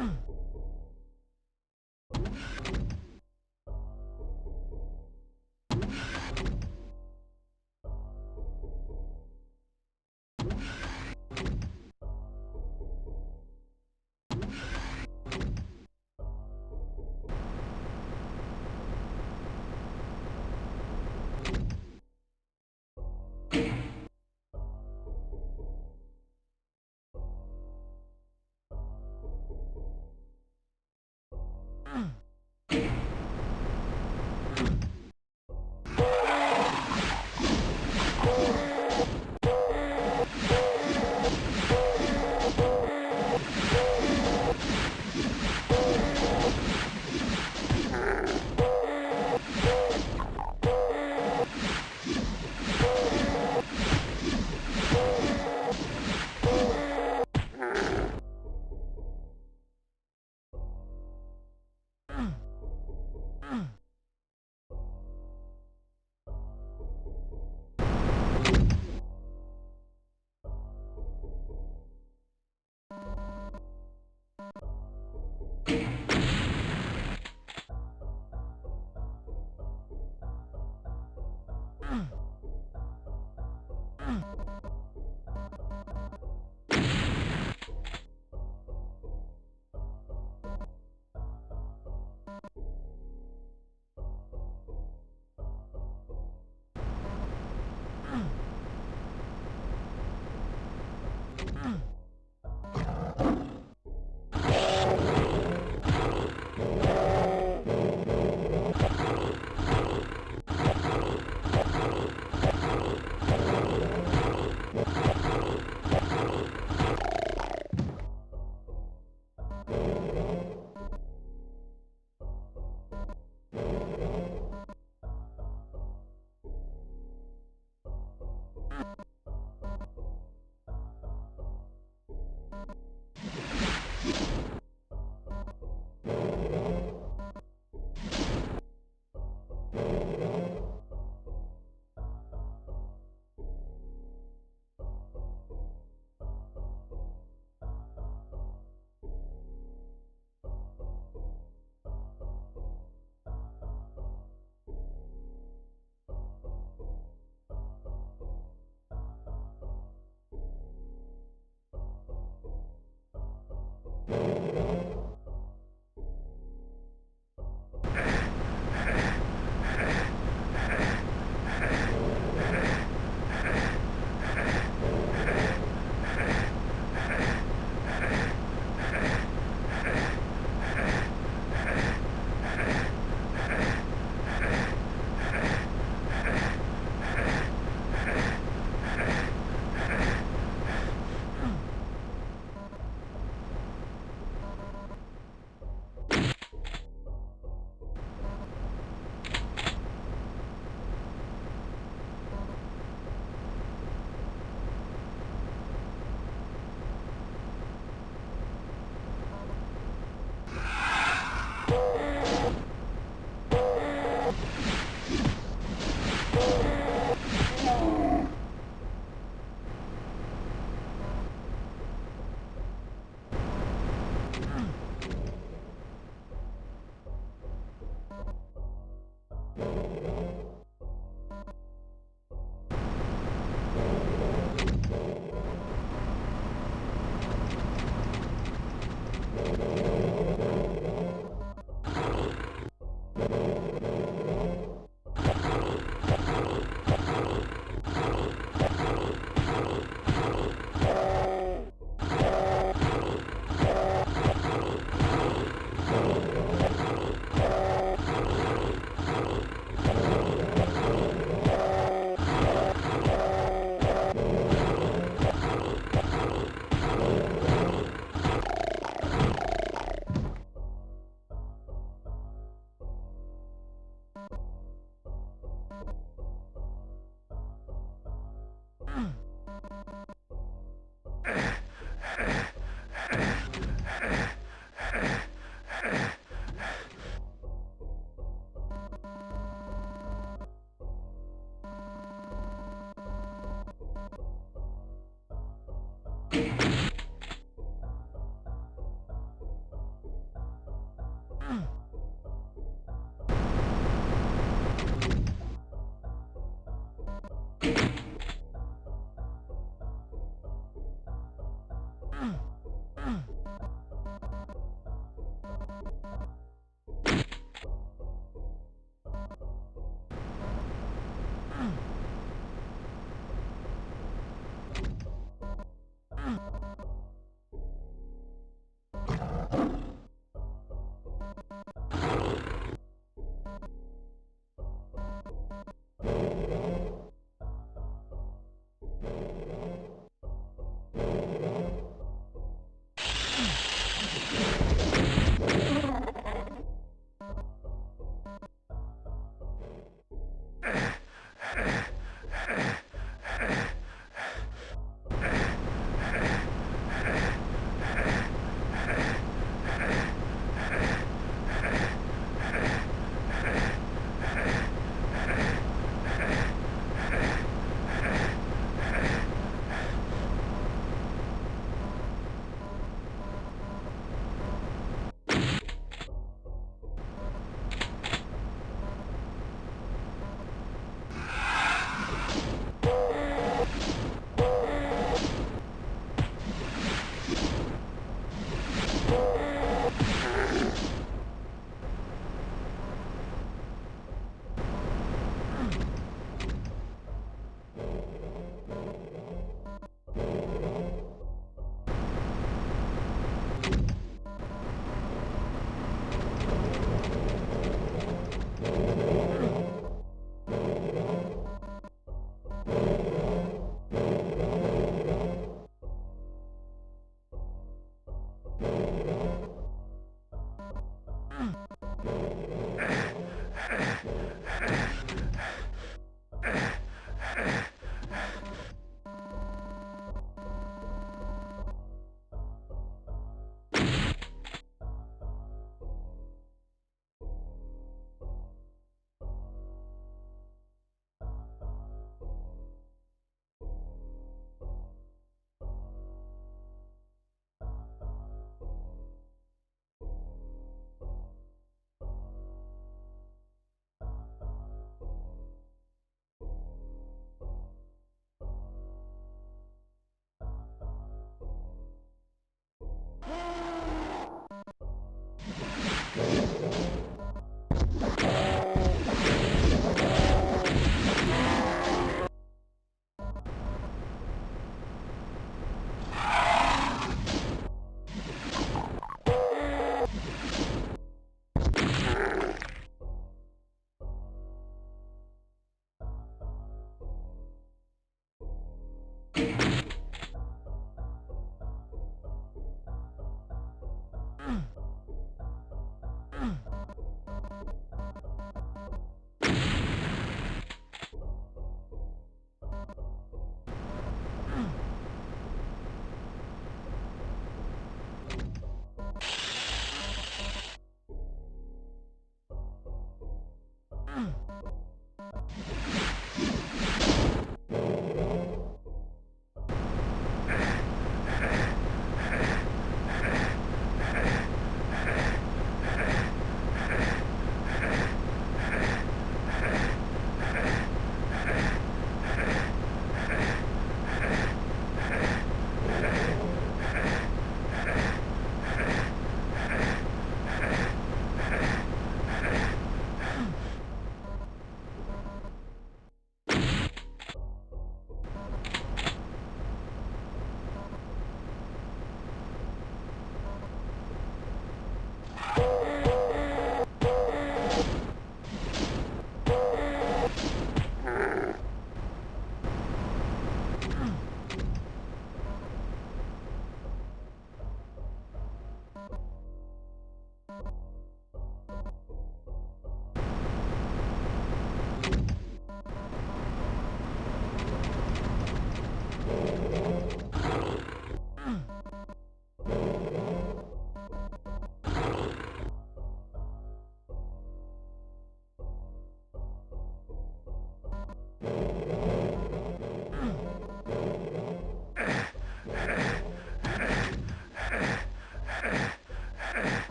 Mm. you.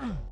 Wow.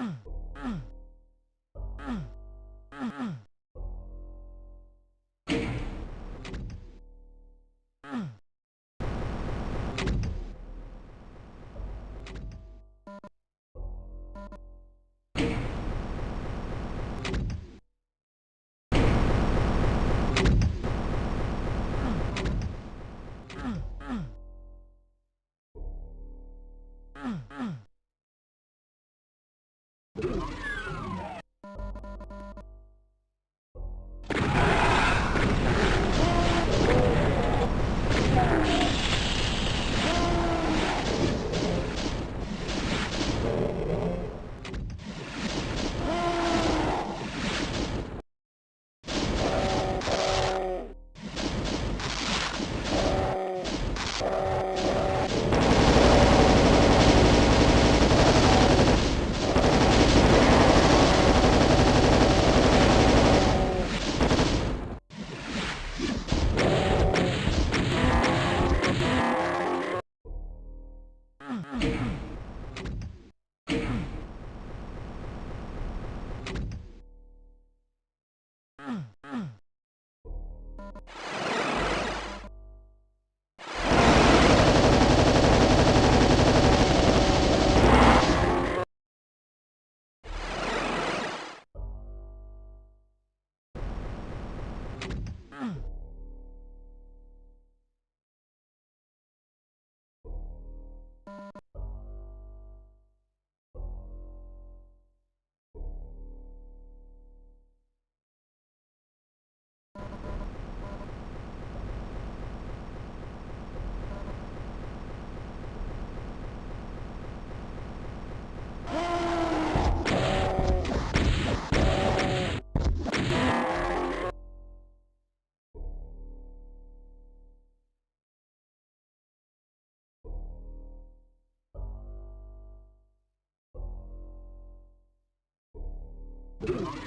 Ugh. You